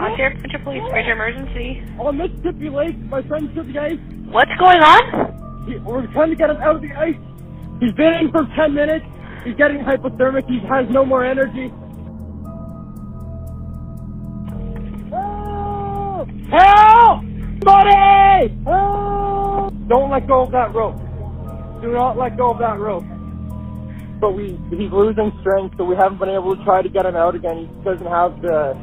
Frontier, Frontier Police, major emergency. On Mississippi Lake, my friend's the ice. What's going on? He, we're trying to get him out of the ice. He's been in for 10 minutes. He's getting hypothermic. He has no more energy. Help! Help! Buddy! Help! Don't let go of that rope. Do not let go of that rope. But we he's losing strength, so we haven't been able to try to get him out again. He doesn't have the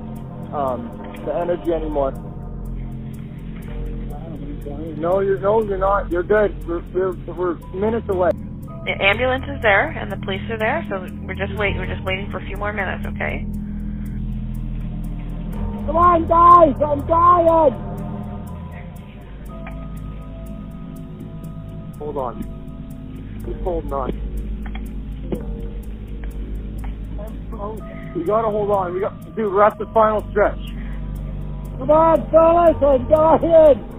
um, the energy anymore. No, you're no, you're not. You're good. We're we're, we're minutes away. The ambulance is there and the police are there, so we're just waiting. We're just waiting for a few more minutes, okay? Come on, guys! I'm dying! Hold on. Holding on. We gotta hold on. We got, dude, we're at the final stretch. Come on, fellas! I'm dying!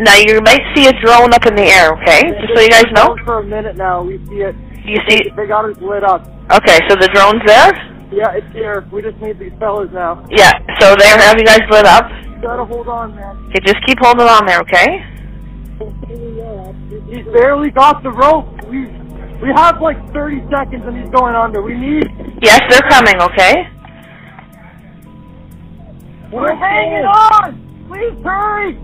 Now you might see a drone up in the air, okay? Just so you guys know. For a minute now, we see it. You see? They got us lit up. Okay, so the drone's there. Yeah, it's here. We just need these fellas now. Yeah, so they have you guys lit up. Gotta hold on, man. Okay, just keep holding on there, okay? He's barely got the rope. We we have like 30 seconds and he's going under. We need. Yes, they're coming, okay? We're hanging on. Please hurry.